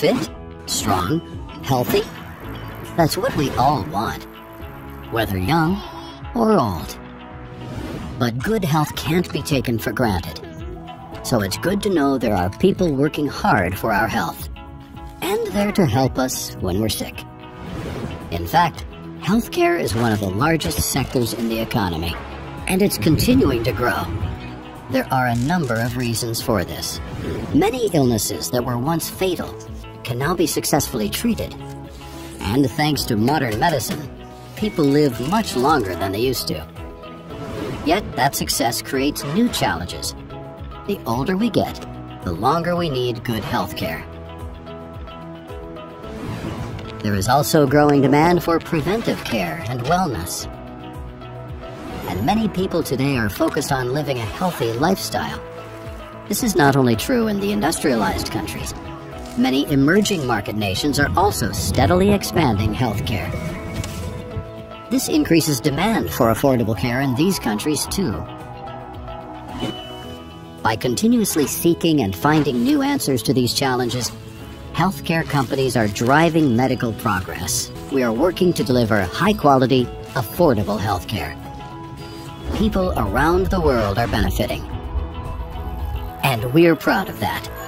fit, strong, healthy? That's what we all want, whether young or old. But good health can't be taken for granted. So it's good to know there are people working hard for our health and there to help us when we're sick. In fact, healthcare is one of the largest sectors in the economy, and it's continuing to grow. There are a number of reasons for this. Many illnesses that were once fatal can now be successfully treated. And thanks to modern medicine, people live much longer than they used to. Yet that success creates new challenges. The older we get, the longer we need good health care. There is also growing demand for preventive care and wellness. And many people today are focused on living a healthy lifestyle. This is not only true in the industrialized countries. Many emerging market nations are also steadily expanding healthcare. This increases demand for affordable care in these countries too. By continuously seeking and finding new answers to these challenges, healthcare companies are driving medical progress. We are working to deliver high quality, affordable healthcare. People around the world are benefiting. And we're proud of that.